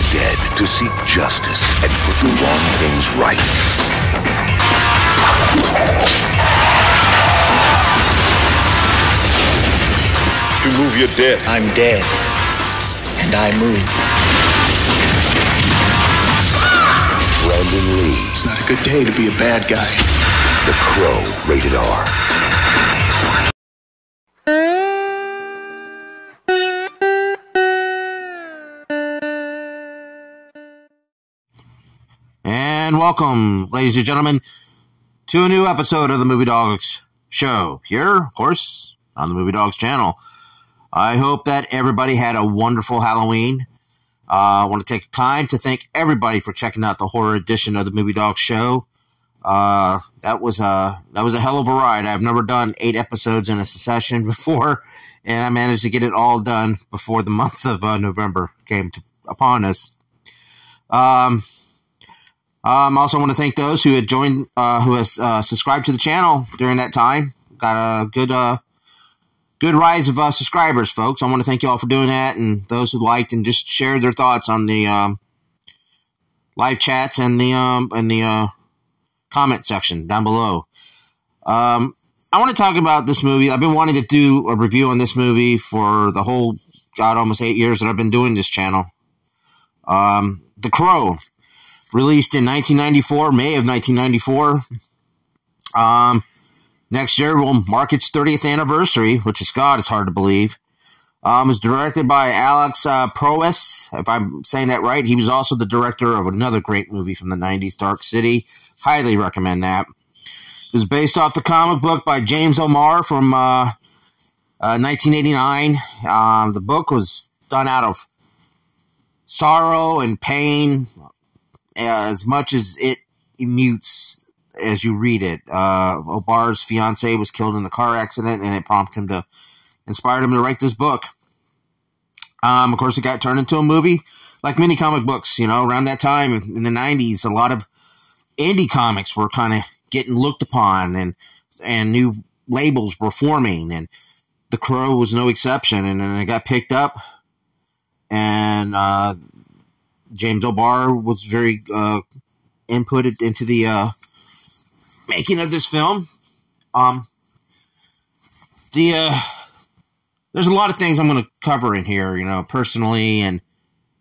The dead to seek justice and put the wrong things right. You move, you're dead. I'm dead. And I move. Brandon Lee, It's not a good day to be a bad guy. The Crow, rated R. And welcome, ladies and gentlemen, to a new episode of the Movie Dawgs Show. Here, of course, on the Movie Dawgs channel. I hope that everybody had a wonderful Halloween. Uh, I want to take time to thank everybody for checking out the horror edition of the Movie Dawgs Show. Uh, that was a that was a hell of a ride. I've never done eight episodes in a succession before, and I managed to get it all done before the month of uh, November came to, upon us. Um, um, also want to thank those who had joined, uh, who has uh, subscribed to the channel during that time. Got a good, uh, good rise of uh, subscribers, folks. I want to thank you all for doing that, and those who liked and just shared their thoughts on the um, live chats and the um, and the uh, comment section down below. Um, I want to talk about this movie. I've been wanting to do a review on this movie for the whole, God, almost eight years that I've been doing this channel. Um, the Crow released in 1994, May of 1994. Um, next year will mark its 30th anniversary, which is God, it's hard to believe. Um, it was directed by Alex uh, Proyas, if I'm saying that right. He was also the director of another great movie from the 90s, Dark City. Highly recommend that. It was based off the comic book by James O'Barr from uh, uh, 1989. Um, the book was done out of sorrow and pain, as much as it mutes as you read it. Uh, O'Barr's fiance was killed in a car accident, and it prompted him to inspired him to write this book. Um, of course, it got turned into a movie, like many comic books. You know, around that time in the '90s, a lot of indie comics were kind of getting looked upon, and and new labels were forming, and The Crow was no exception. And then it got picked up, and uh, James O'Barr was very uh, inputted into the uh, making of this film. Um, the uh, there's a lot of things I'm going to cover in here, you know, personally and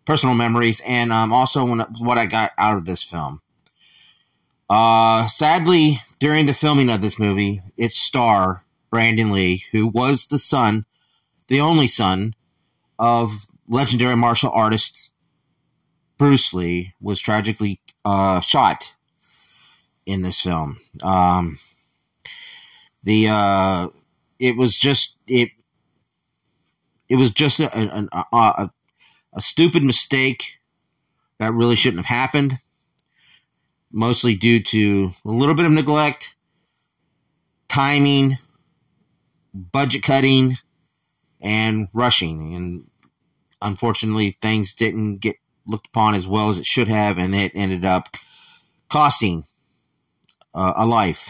personal memories, and um, also when, what I got out of this film. Uh, sadly, during the filming of this movie, its star Brandon Lee, who was the son, the only son of legendary martial artist Bruce Lee, was tragically uh, shot in this film. Um, the uh, it was just it it was just a, a, a, a stupid mistake that really shouldn't have happened. Mostly due to a little bit of neglect, timing, budget cutting, and rushing. And unfortunately, things didn't get looked upon as well as it should have, and it ended up costing uh, a life.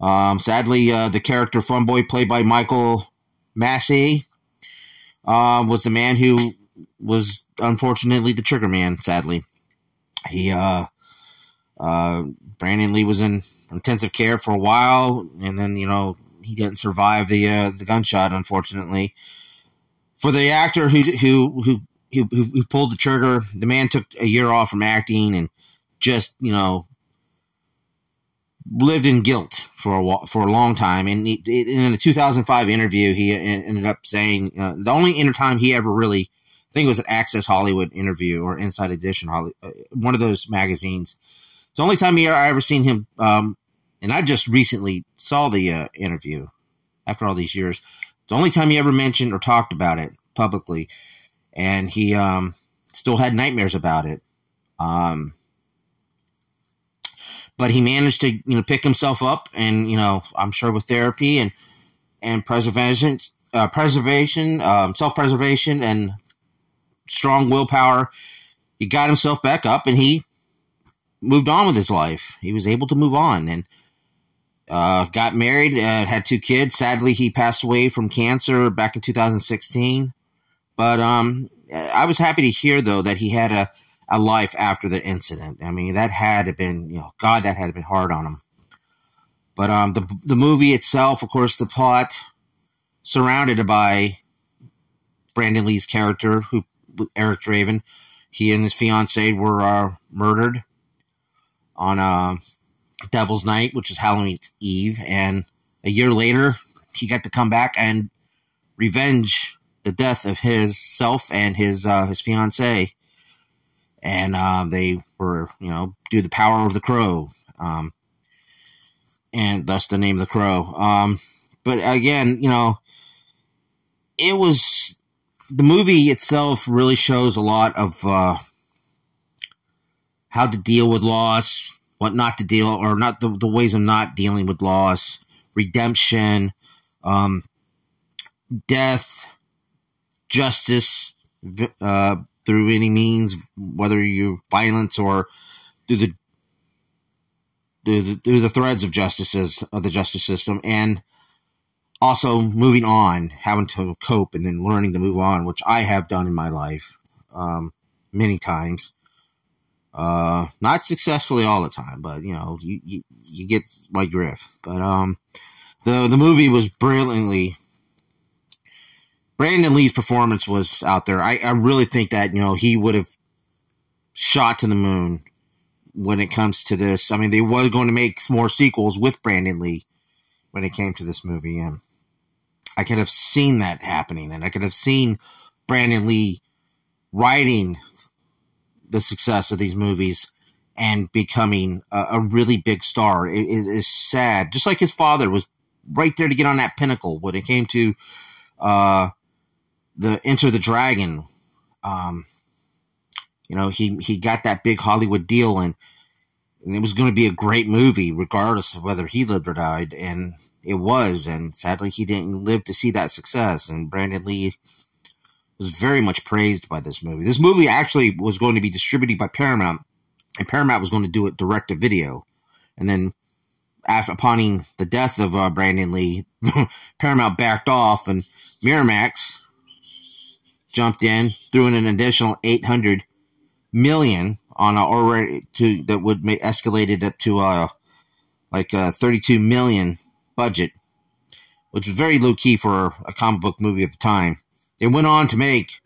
Um, sadly, uh, the character Fun Boy, played by Michael Massee, uh, was the man who was unfortunately the trigger man. Sadly, he uh, uh, Brandon Lee was in intensive care for a while, and then you know he didn't survive the uh, the gunshot. Unfortunately, for the actor who who who who, who pulled the trigger, the man took a year off from acting and just you know lived in guilt for a while, for a long time. And he, in a 2005 interview, he ended up saying uh, the only inner time he ever really, I think it was an Access Hollywood interview or Inside Edition, Holly, uh, one of those magazines. It's the only time he, I ever seen him. Um, and I just recently saw the uh, interview after all these years. It's the only time he ever mentioned or talked about it publicly, and he um, still had nightmares about it. Um, but he managed to you know pick himself up and you know i'm sure with therapy and and preservation uh, preservation um, self-preservation and strong willpower he got himself back up and he moved on with his life. He was able to move on and uh, got married uh, had two kids. Sadly he passed away from cancer back in 2016 But um, I was happy to hear though that he had a, a life after the incident. I mean, that had been you know, God, that had been hard on him. But um, the the movie itself, of course, the plot surrounded by Brandon Lee's character, who Eric Draven, he and his fiancee were uh, murdered on uh, Devil's Night, which is Halloween Eve, and a year later, he got to come back and revenge the death of his self and his uh, his fiancee, and uh, they were you know do the power of the crow, um, and thus the name of the crow. Um, but again, you know, it was the movie itself really shows a lot of uh, how to deal with loss, what not to deal, or not the, the ways of not dealing with loss, redemption, um, death, justice uh, through any means, whether you violence or through the through the, through the threads of justices of the justice system, and also moving on, having to cope, and then learning to move on, which I have done in my life um, many times. Uh, not successfully all the time, but you know, you, you, you get my drift. But um, the the movie was brilliantly. Brandon Lee's performance was out there. I, I really think that you know he would have shot to the moon when it comes to this. I mean, they were going to make more sequels with Brandon Lee when it came to this movie, and I could have seen that happening, and I could have seen Brandon Lee writing the success of these movies and becoming a, a really big star. It, it is sad, just like his father was right there to get on that pinnacle when it came to uh, the Enter the Dragon. Um, you know, he he got that big Hollywood deal, and, and it was going to be a great movie, regardless of whether he lived or died. And it was, and sadly, he didn't live to see that success. And Brandon Lee was very much praised by this movie. This movie actually was going to be distributed by Paramount, and Paramount was going to do it direct to video. And then, after upon the death of uh, Brandon Lee, Paramount backed off, and Miramax jumped in, threw in an additional eight hundred million on a already to that would make escalated up to uh like a thirty two million budget, which was very low key for a comic book movie at the time. It went on to make,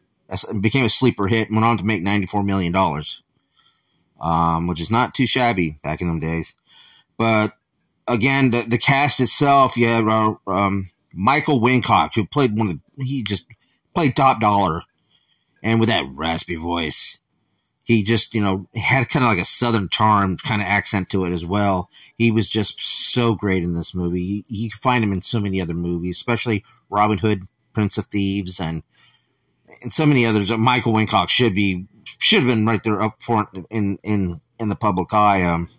became a sleeper hit, and went on to make $94 million, um, which is not too shabby back in them days. But again, the, the cast itself, you had uh, um, Michael Wincott, who played one of the, he just played top dollar, and with that raspy voice he just, you know, had kind of like a southern charm kind of accent to it as well. He was just so great in this movie. You, you find him in so many other movies, especially Robin Hood, Prince of Thieves, and and so many others. Michael Wincott should be should have been right there up front in in in the public eye. Um,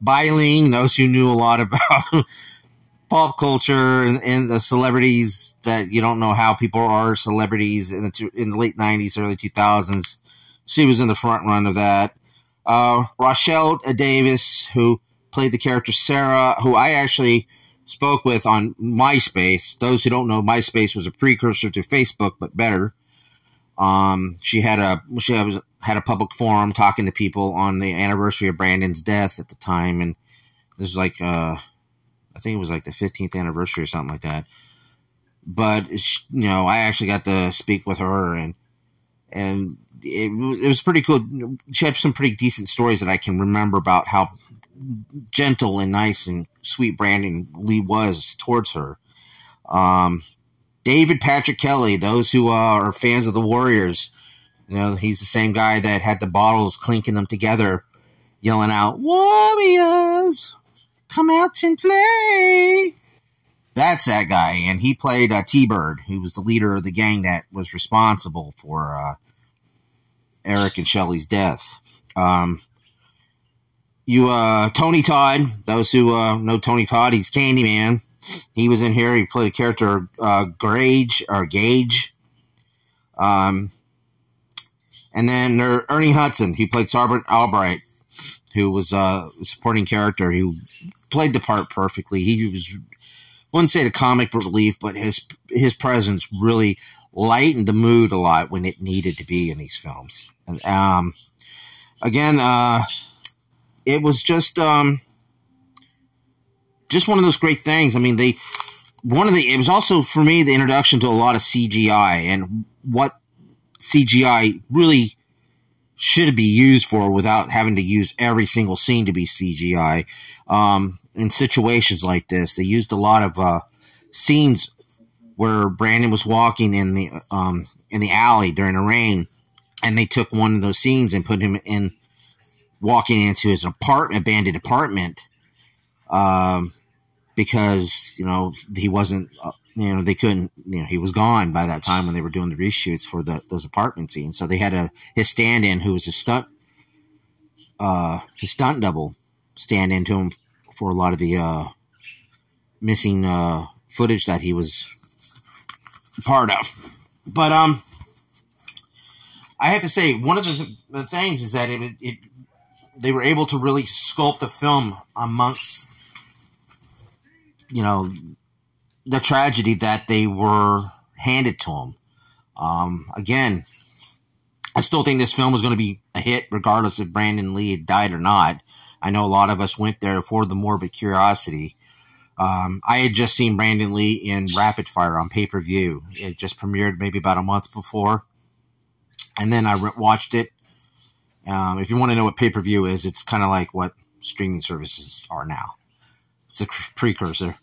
Bai Ling, those who knew a lot about pop culture and, and, the celebrities that you don't know how people are celebrities in the in the late '90s, early 2000s she was in the front run of that. Uh, Rochelle Davis, who played the character Sarah, who I actually spoke with on MySpace. Those who don't know, MySpace was a precursor to Facebook, but better. Um, she had a she was, had a public forum talking to people on the anniversary of Brandon's death at the time, and this was like uh, I think it was like the 15th anniversary or something like that. But you know, I actually got to speak with her and and it was, it was pretty cool. She had some pretty decent stories that I can remember about how gentle and nice and sweet Brandon Lee was towards her. Um, David Patrick Kelly, those who are fans of the Warriors, you know, he's the same guy that had the bottles clinking them together, yelling out, Warriors, come out and play. That's that guy. And he played uh, T Bird, who was the leader of the gang that was responsible for uh, Eric and Shelley's death. Um, you, uh, Tony Todd, those who uh, know Tony Todd, he's Candyman. He was in here. He played a character, uh, Gage or Gage. Um, and then Ernie Hudson, he played Sergeant Albright, who was uh, a supporting character. He played the part perfectly. He was, wouldn't say the comic relief, but his his presence really lightened the mood a lot when it needed to be in these films. And, um, again, uh, it was just um, just one of those great things. I mean, they one of the it was also for me the introduction to a lot of CGI and what CGI really should be used for without having to use every single scene to be CGI. Um, in situations like this, they used a lot of uh, scenes where Brandon was walking in the um, in the alley during the rain, and they took one of those scenes and put him in walking into his apartment, abandoned apartment, um, because you know he wasn't, uh, you know, they couldn't, you know, he was gone by that time when they were doing the reshoots for the those apartment scenes. So they had a his stand-in who was a stunt, uh, his stunt double, stand into him for a lot of the uh, missing uh, footage that he was part of. But um, I have to say one of the, th- the things is that it, it they were able to really sculpt the film amongst you know the tragedy that they were handed to him. Um, again, I still think this film was going to be a hit, regardless if Brandon Lee had died or not. I know a lot of us went there for the morbid curiosity. Um, I had just seen Brandon Lee in Rapid Fire on pay per view. It just premiered maybe about a month before, and then I watched it um, if you want to know what pay per view is, it's kind of like what streaming services are now. It's a precursor,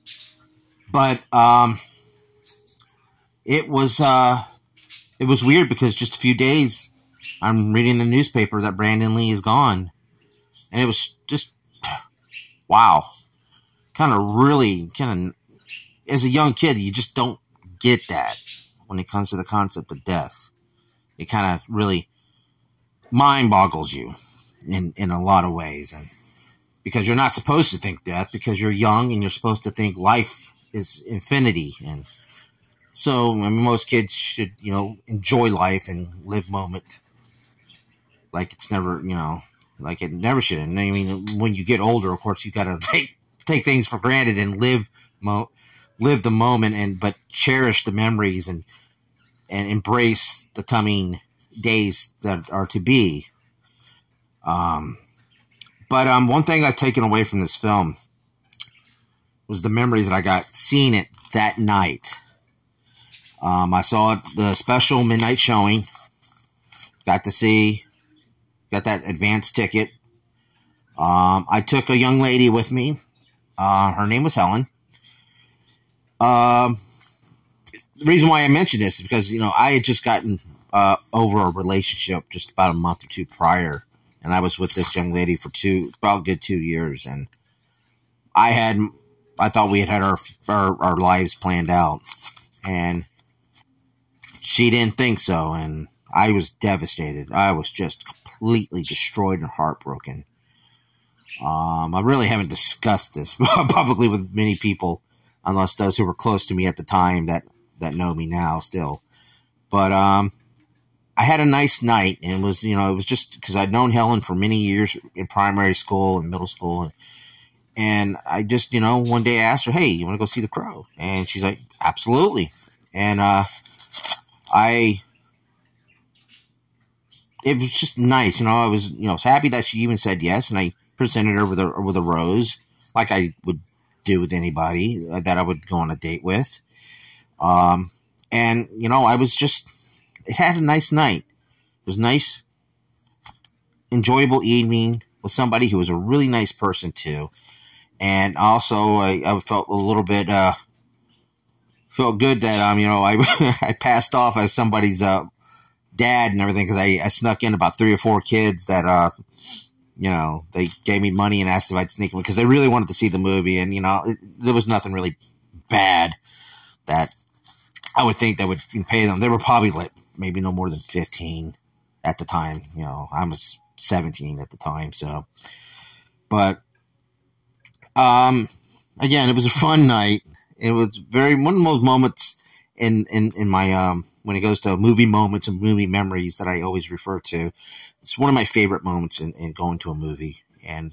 but um, it was uh, it was weird because just a few days, I'm reading the newspaper that Brandon Lee is gone, and it was just wow, kind of really kind of as a young kid, you just don't get that when it comes to the concept of death. It kind of really mind boggles you in, in a lot of ways. And because you're not supposed to think death because you're young and you're supposed to think life is infinity. And so I mean, most kids should, you know, enjoy life and live moment like it's never, you know, like it never should. And I mean, when you get older, of course, you got to take, take things for granted and live, mo- live the moment and, but cherish the memories and, and embrace the coming days that are to be. Um, but um, one thing I've taken away from this film was the memories that I got seeing it that night. Um, I saw the special midnight showing. Got to see, got that advance ticket. Um, I took a young lady with me. Uh, her name was Helen. Um, the reason why I mentioned this is because you know I had just gotten uh, over a relationship just about a month or two prior, and I was with this young lady for two, about good two years, and I had, I thought we had had our our, our lives planned out, and she didn't think so, and I was devastated. I was just completely destroyed and heartbroken. Um, I really haven't discussed this publicly with many people, unless those who were close to me at the time that that know me now still. But um, I had a nice night, and it was you know it was just because I'd known Helen for many years in primary school and middle school, and, and I just you know one day I asked her, "Hey, you want to go see The Crow?" And she's like, "Absolutely," and uh, I it was just nice, you know. I was you know was happy that she even said yes, and I presented her with a with a rose, like I would do with anybody that I would go on a date with. Um, and you know, I was just it had a nice night. It was nice, enjoyable evening with somebody who was a really nice person too. And also, I, I felt a little bit uh, felt good that um you know I I passed off as somebody's uh dad and everything because I, I snuck in about three or four kids that uh you know they gave me money and asked if I'd sneak in because they really wanted to see the movie and you know it, there was nothing really bad that I would think that would pay them. They were probably like maybe no more than 15 at the time. You know, I was 17 at the time. So, but, um, again, it was a fun night. It was very, one of those moments in, in, in my, um, when it goes to movie moments and movie memories that I always refer to. It's one of my favorite moments in, in going to a movie. And,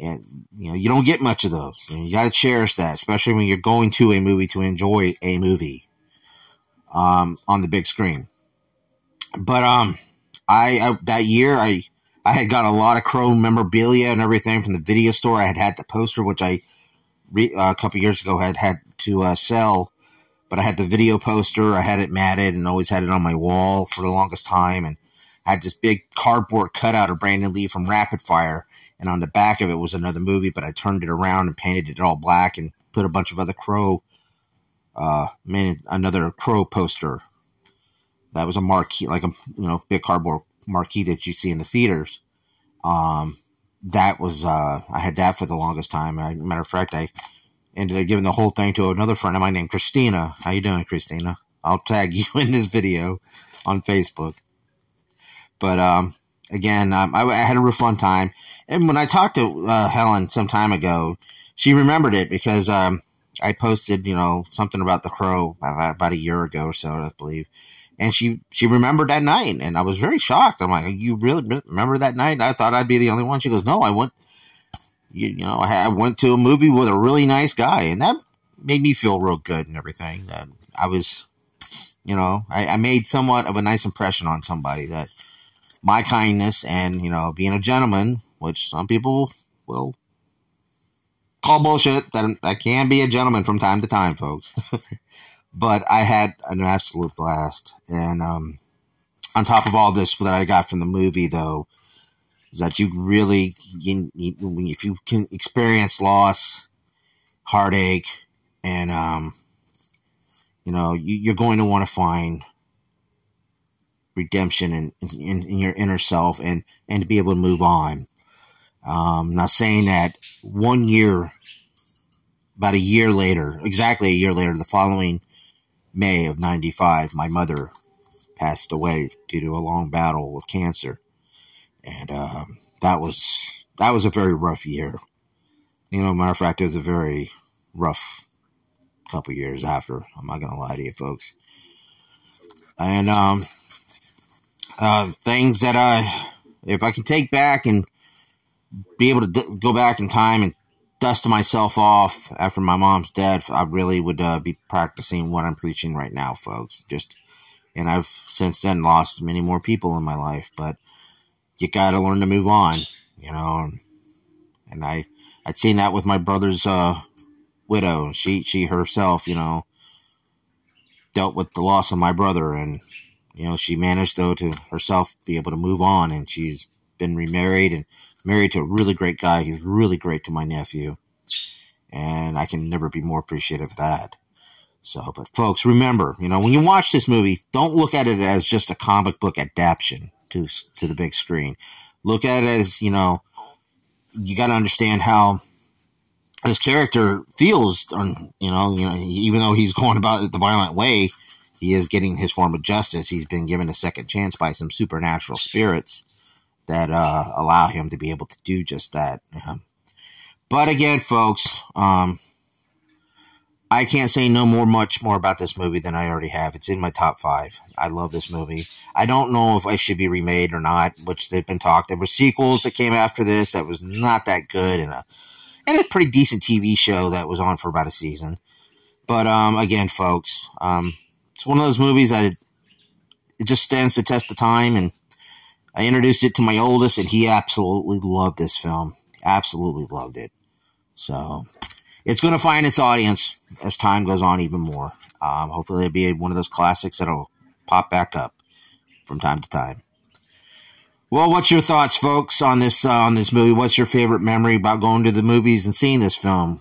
and you know you don't get much of those. You, you got to cherish that, especially when you're going to a movie to enjoy a movie um, on the big screen. But um, I, I that year I I had got a lot of Crow memorabilia and everything from the video store. I had had the poster, which I re, uh, a couple years ago had had to uh, sell, but I had the video poster. I had it matted and always had it on my wall for the longest time, and I had this big cardboard cutout of Brandon Lee from Rapid Fire, and on the back of it was another movie, but I turned it around and painted it all black and put a bunch of other Crow, uh, made another Crow poster. That was a marquee, like a you know big cardboard marquee that you see in the theaters. Um, that was uh, I had that for the longest time. Matter of fact, I ended up giving the whole thing to another friend of mine named Christina. How you doing, Christina? I'll tag you in this video on Facebook. But um, again, um, I, I, had a real fun time. And when I talked to uh, Helen some time ago, she remembered it because um, I posted, you know, something about the crow about a year ago or so, I believe. And she she remembered that night, and I was very shocked. I'm like, "You really remember that night?" I thought I'd be the only one. She goes, "No, I went, you, you know, I went to a movie with a really nice guy, and that made me feel real good and everything. That I was, you know, I, I made somewhat of a nice impression on somebody that." my kindness and, you know, being a gentleman, which some people will call bullshit, that I can be a gentleman from time to time, folks. but I had an absolute blast. And um, on top of all this that I got from the movie, though, is that you really, you, you, if you can experience loss, heartache, and, um, you know, you, are going to want to find redemption in, in, in, your inner self and, and to be able to move on. Um, not saying that one year, about a year later, exactly a year later, the following May of 95, my mother passed away due to a long battle with cancer. And, um, that was, that was a very rough year. You know, matter of fact, it was a very rough couple years after. I'm not going to lie to you folks. And, um, uh, things that I, if I can take back and be able to go back in time and dust myself off after my mom's death, I really would uh, be practicing what I'm preaching right now, folks. Just, and I've since then lost many more people in my life, but you got to learn to move on, you know. And I, I'd seen that with my brother's uh, widow. She, she herself, you know, dealt with the loss of my brother, and you know, she managed though to herself be able to move on, and she's been remarried and married to a really great guy. He's really great to my nephew, and I can never be more appreciative of that. So, but folks, remember, you know, when you watch this movie, don't look at it as just a comic book adaptation to to the big screen. Look at it as, you know, you got to understand how this character feels on, you know, you know, even though he's going about it the violent way, he is getting his form of justice. He's been given a second chance by some supernatural spirits that uh, allow him to be able to do just that. Um, but again, folks, um, I can't say no more, much more about this movie than I already have. It's in my top five. I love this movie. I don't know if it should be remade or not, which they've been talked. There were sequels that came after this that was not that good, and a and a pretty decent TV show that was on for about a season. But um, again, folks, um, it's one of those movies that it, it just stands the test of time. And I introduced it to my oldest, and he absolutely loved this film. Absolutely loved it. So it's going to find its audience as time goes on even more. Um, hopefully, it'll be one of those classics that'll pop back up from time to time. Well, what's your thoughts, folks, on this uh, on this movie? What's your favorite memory about going to the movies and seeing this film?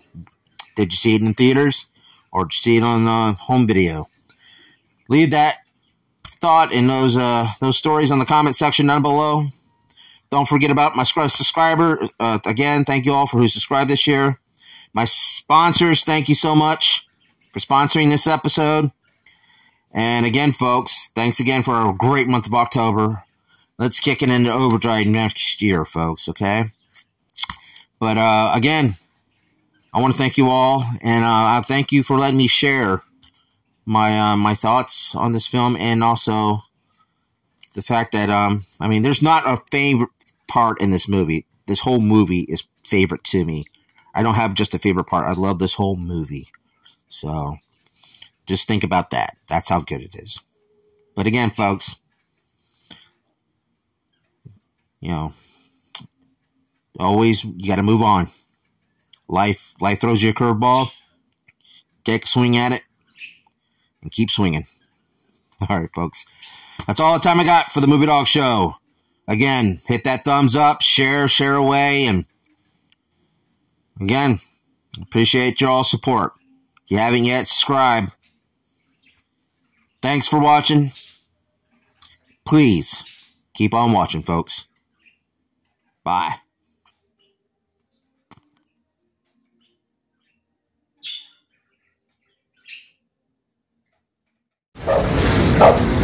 Did you see it in theaters, or did you see it on uh, home video? leave that thought in those uh, those stories on the comment section down below. Don't forget about my subscriber. Uh, again, thank you all for who subscribed this year. My sponsors, thank you so much for sponsoring this episode. And again, folks, thanks again for a great month of October. Let's kick it into overdrive next year, folks, okay? But uh, again, I want to thank you all, and uh, I thank you for letting me share my uh, my thoughts on this film and also the fact that um I mean there's not a favorite part in this movie. This whole movie is favorite to me. I don't have just a favorite part. I love this whole movie. So Just think about that. That's how good it is. But again, folks, you know, always you got to move on. Life life throws you a curveball. Take a swing at it and keep swinging. All right, folks. That's all the time I got for the Movie Dawg Show. Again, hit that thumbs up, share, share away, and again, appreciate your all support. If you haven't yet, subscribe. Thanks for watching. Please keep on watching, folks. Bye. Oh, oh.